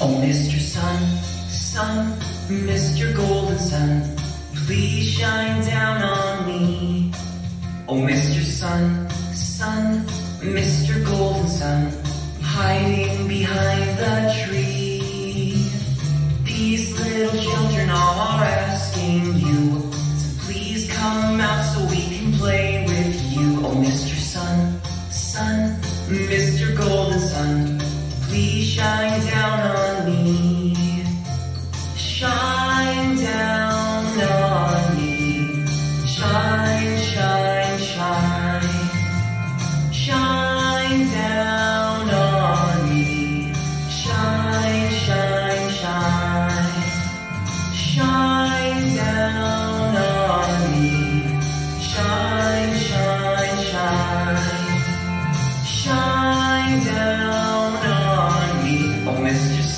Oh, Mr. Sun, Sun, Mr. Golden Sun, please shine down on me. Oh, Mr. Sun, Sun, Mr. Golden Sun, hiding behind the tree. These little children all are asking you to please come out so we can play with you. Oh, Mr. Sun, Sun, Mr. Golden Sun, please shine down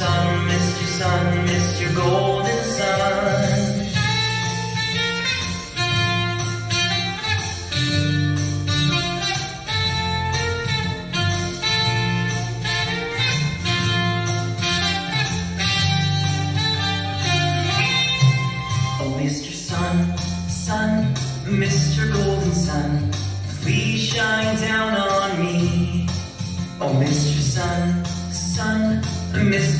Sun, Mr. Sun, Mr. Golden Sun. Oh, Mr. Sun, Sun, Mr. Golden Sun, please shine down on me. Oh, Mr. Sun, Sun, Mr.